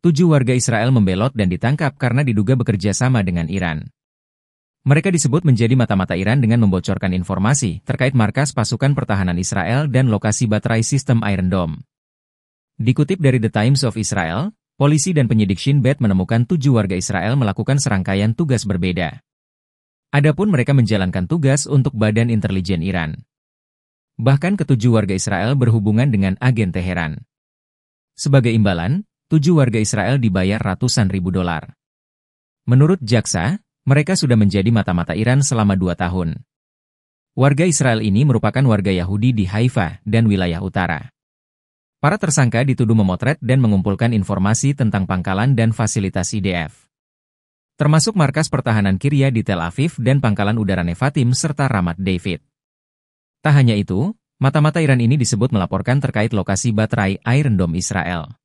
tujuh warga Israel membelot dan ditangkap karena diduga bekerja sama dengan Iran. Mereka disebut menjadi mata-mata Iran dengan membocorkan informasi terkait markas pasukan pertahanan Israel dan lokasi baterai sistem Iron Dome. Dikutip dari The Times of Israel, polisi dan penyidik Shin Bet menemukan tujuh warga Israel melakukan serangkaian tugas berbeda. Adapun mereka menjalankan tugas untuk Badan Intelijen Iran. Bahkan ketujuh warga Israel berhubungan dengan agen Teheran. Sebagai imbalan, tujuh warga Israel dibayar ratusan ribu dolar. Menurut jaksa, mereka sudah menjadi mata-mata Iran selama dua tahun. Warga Israel ini merupakan warga Yahudi di Haifa dan wilayah utara. Para tersangka dituduh memotret dan mengumpulkan informasi tentang pangkalan dan fasilitas IDF. Termasuk markas pertahanan Kirya di Tel Aviv dan pangkalan udara Nevatim serta Ramat David. Tak hanya itu, mata-mata Iran ini disebut melaporkan terkait lokasi baterai Iron Dome Israel.